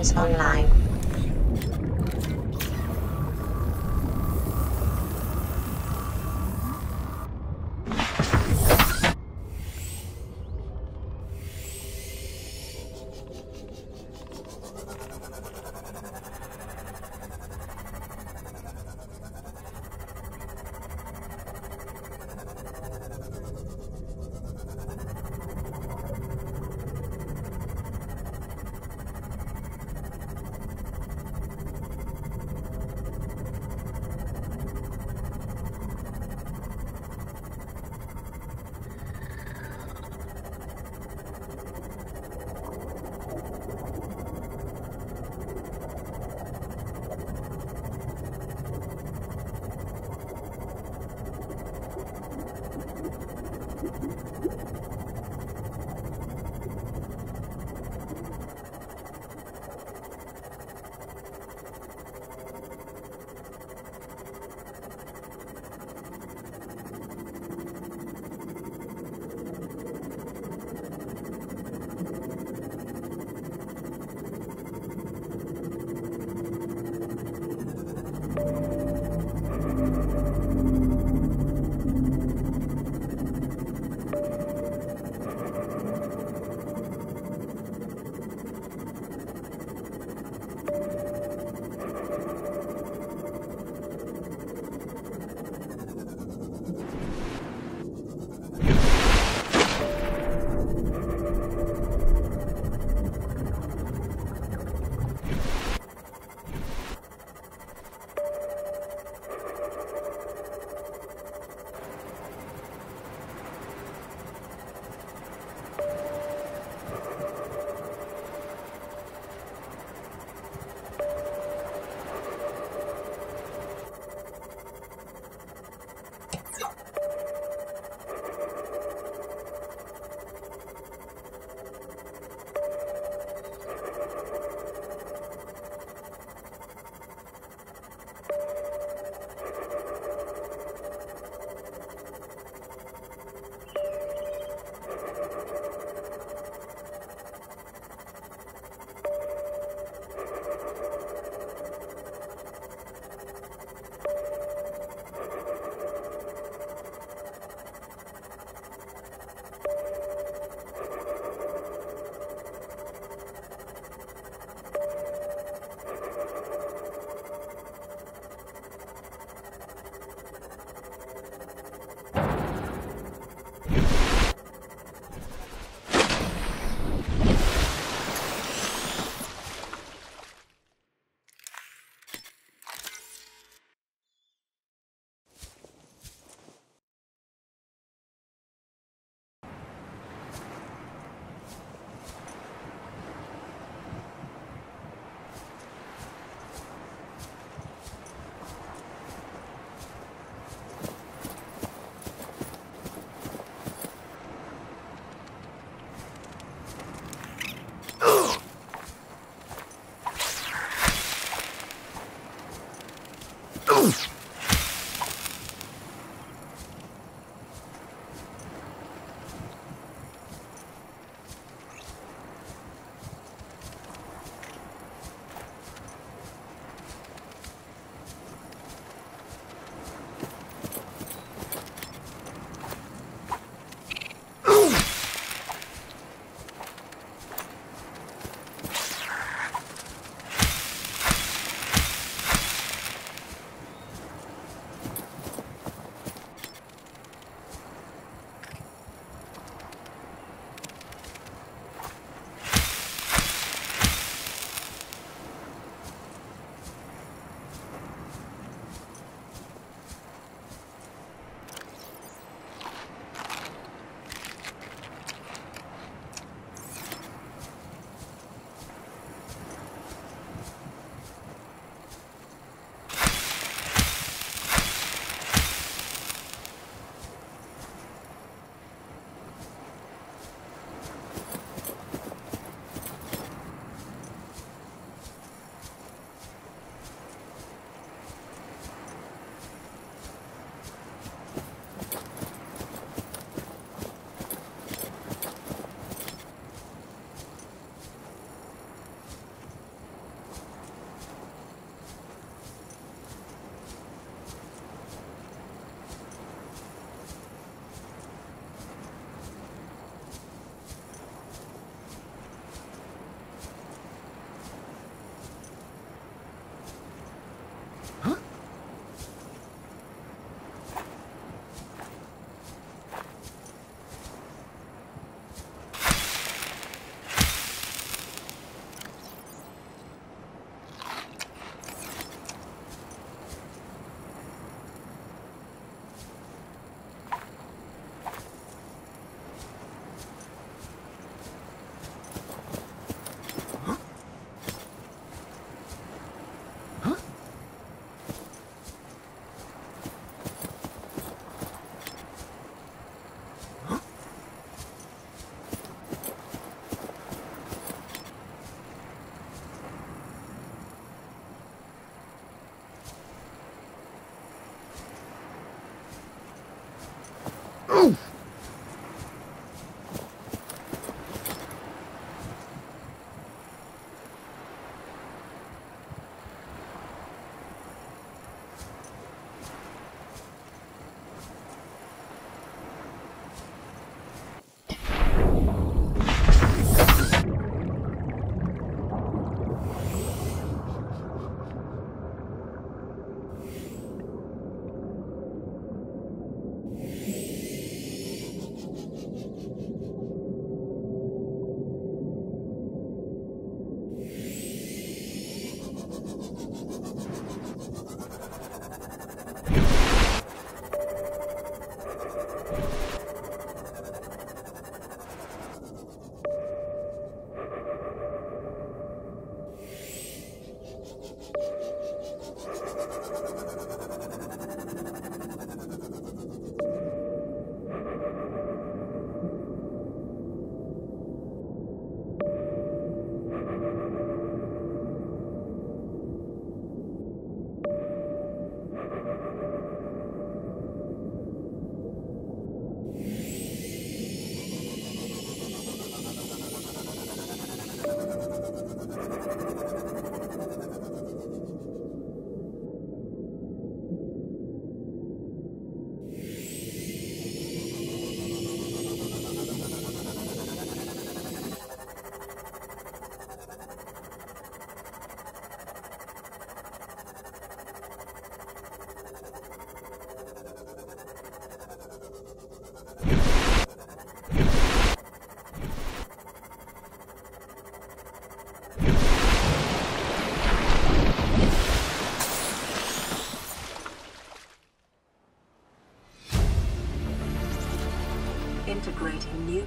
Online.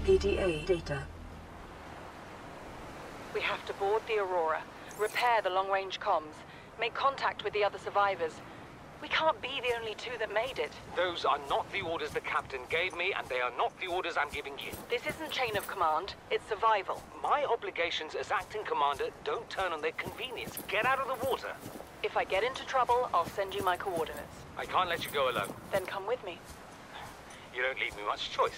PDA data. We have to board the Aurora, repair the long-range comms, make contact with the other survivors. We can't be the only two that made it. Those are not the orders the captain gave me, and they are not the orders I'm giving you. This isn't chain of command, it's survival. My obligations as acting commander don't turn on their convenience. Get out of the water. If I get into trouble, I'll send you my coordinates. I can't let you go alone. Then come with me. You don't leave me much choice.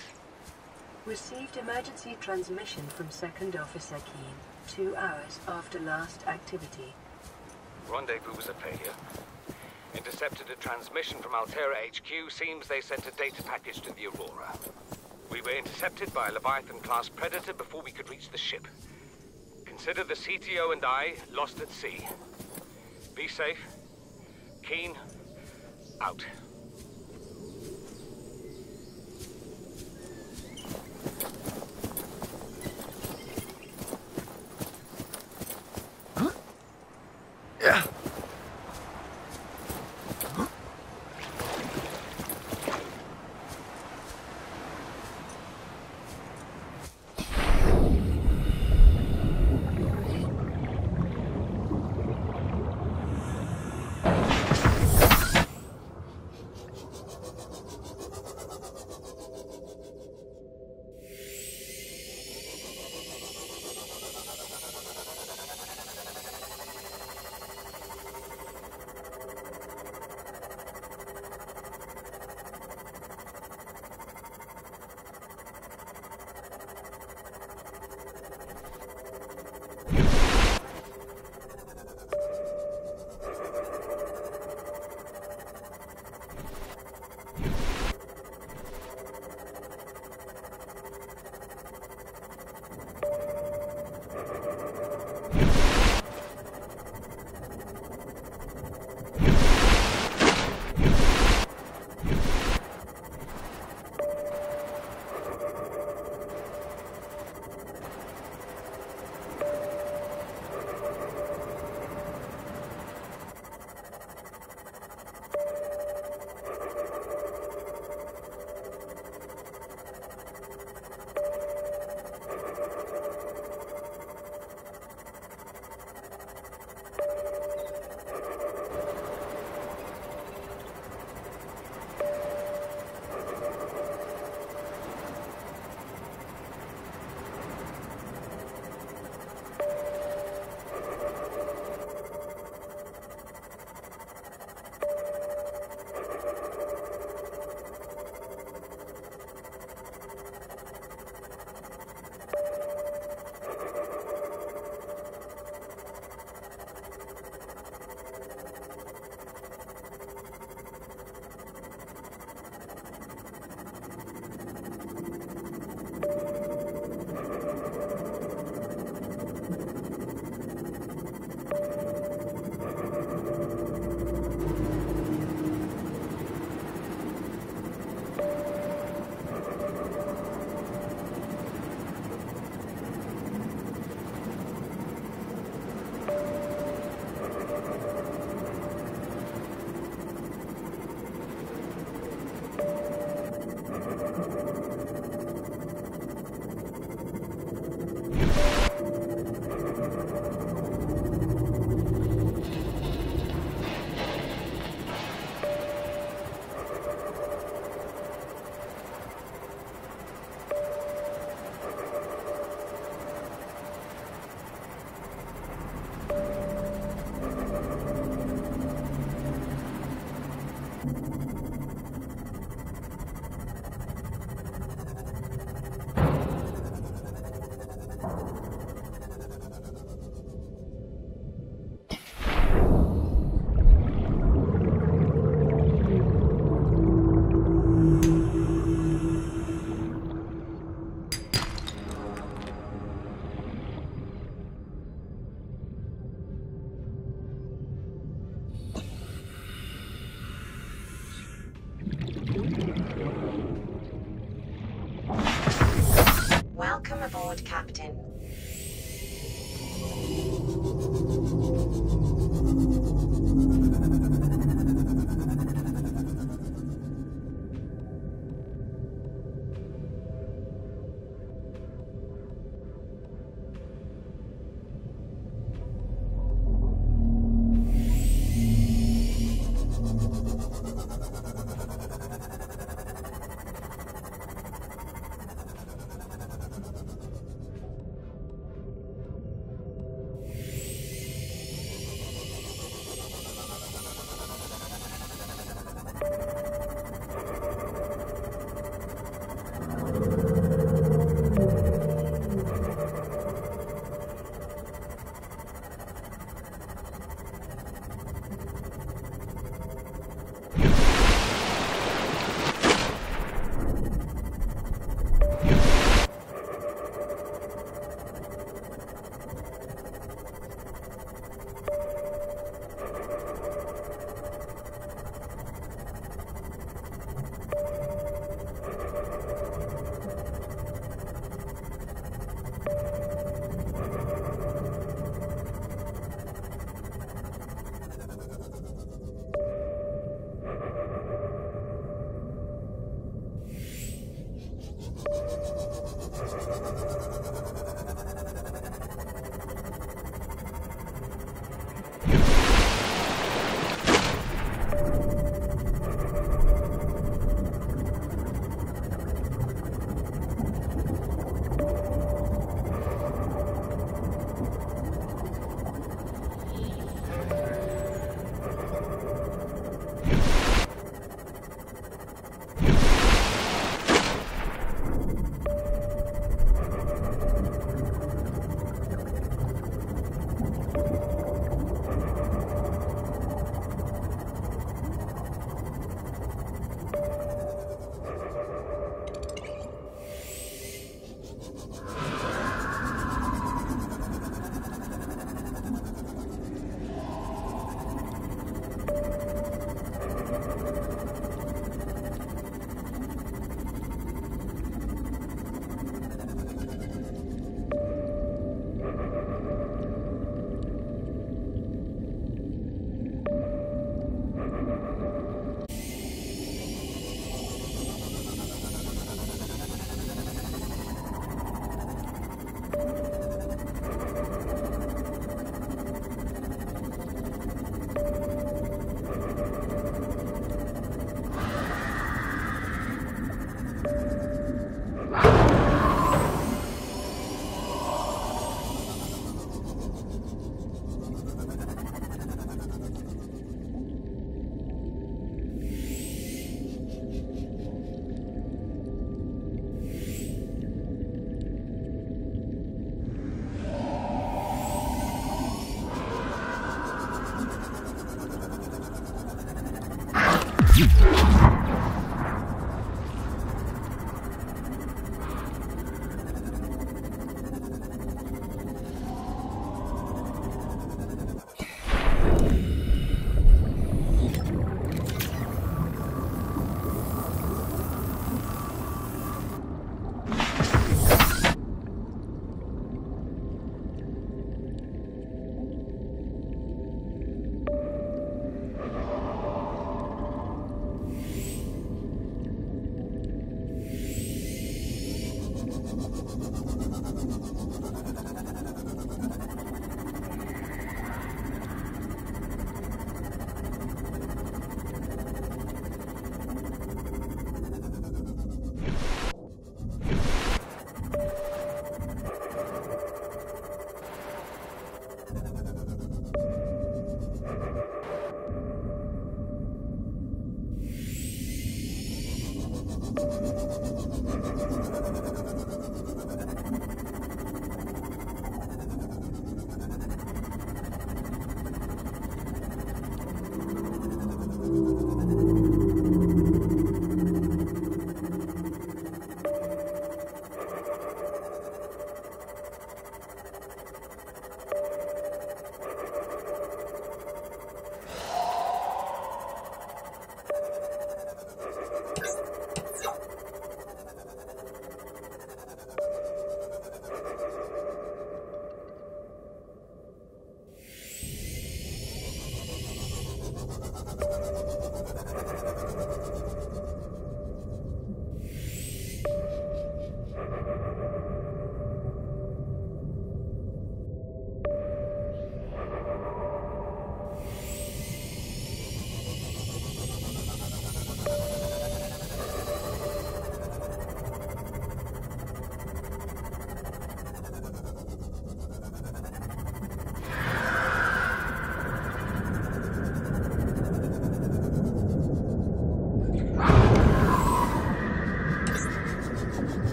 Received emergency transmission from Second Officer Keen, two hours after last activity. Rendezvous was a failure. Intercepted a transmission from Alterra HQ. Seems they sent a data package to the Aurora. We were intercepted by a Leviathan-class Predator before we could reach the ship. Consider the CTO and I lost at sea. Be safe. Keen. Out.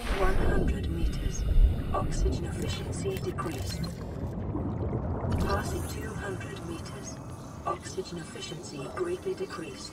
Passing 100 meters. Oxygen efficiency decreased. Passing 200 meters. Oxygen efficiency greatly decreased.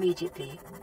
Immediately.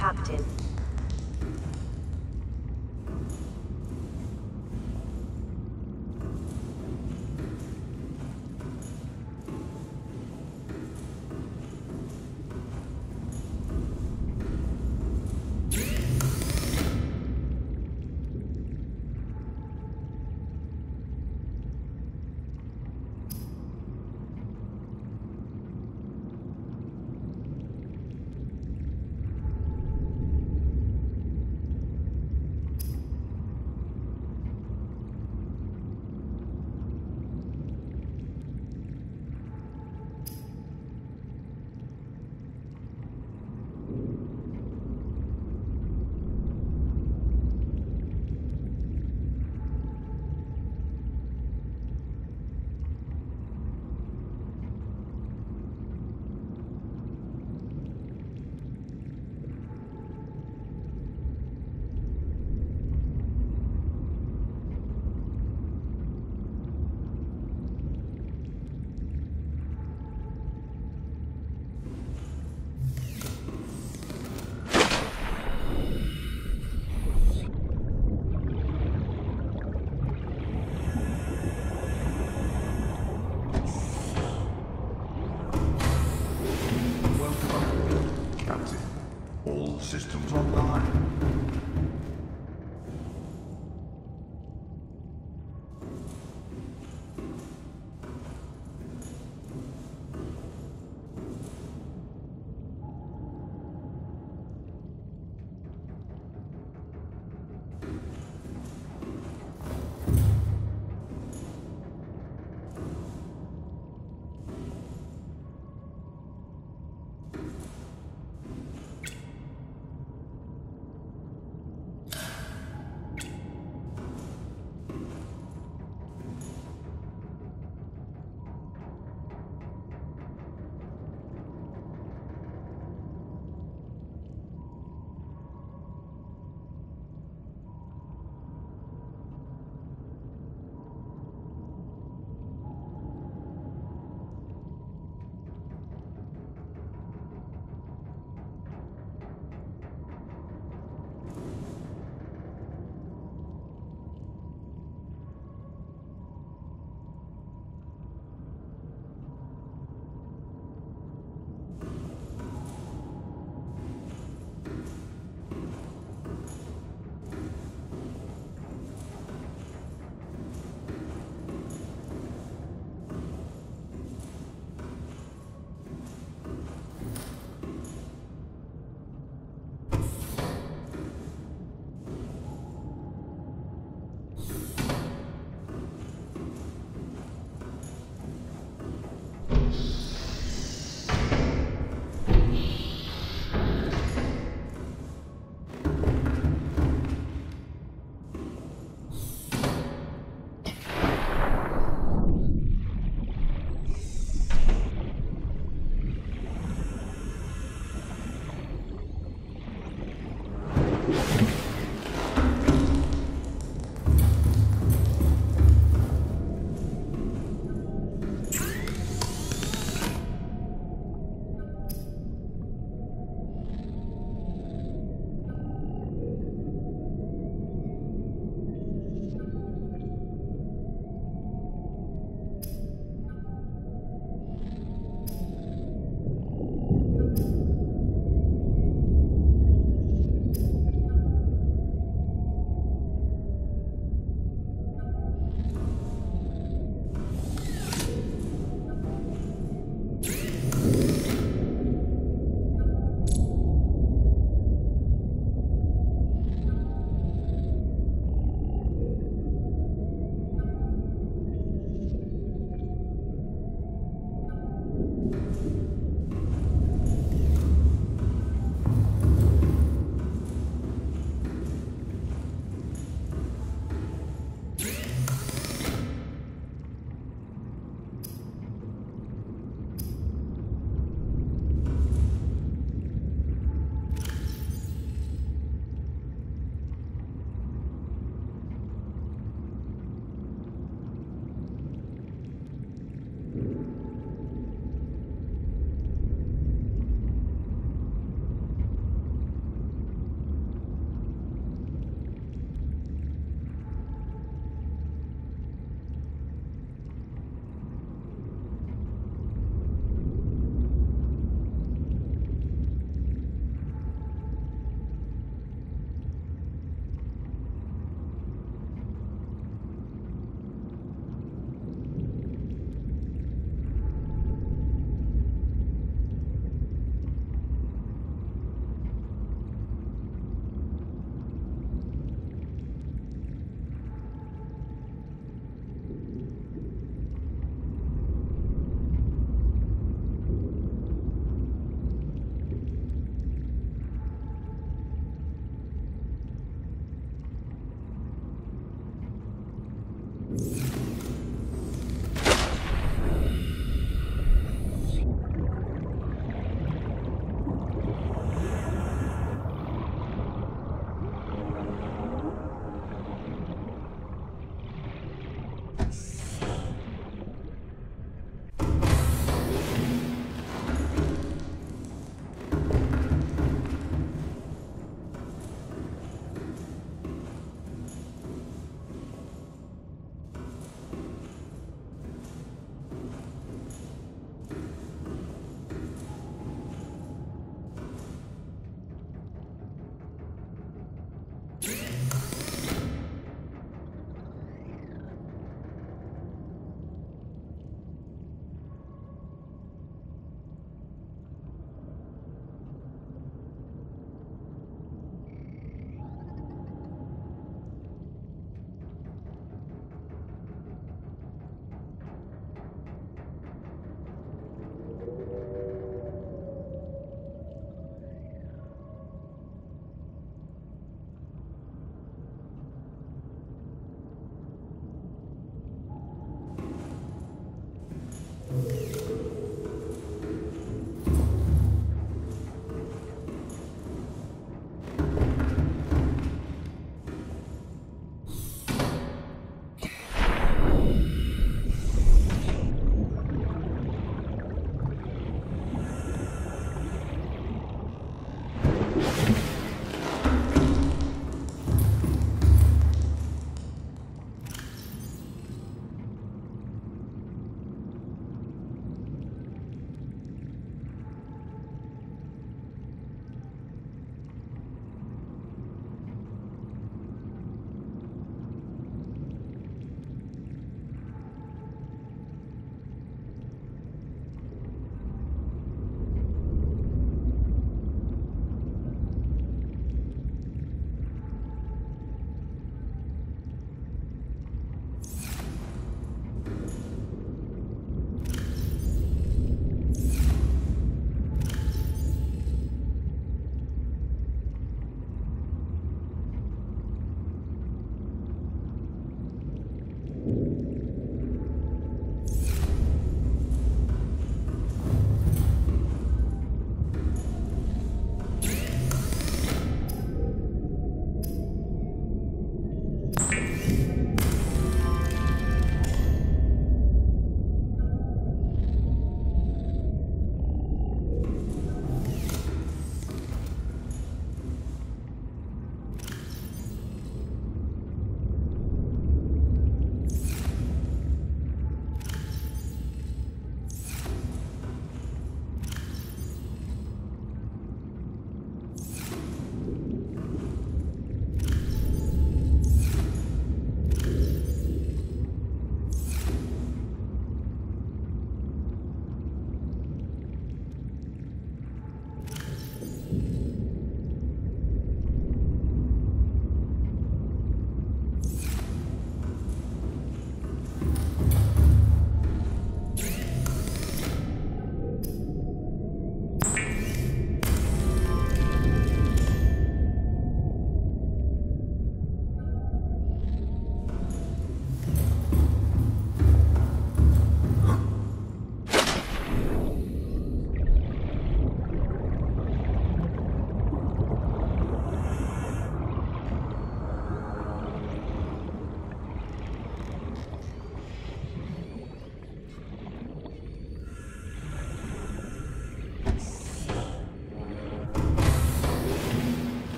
Captain.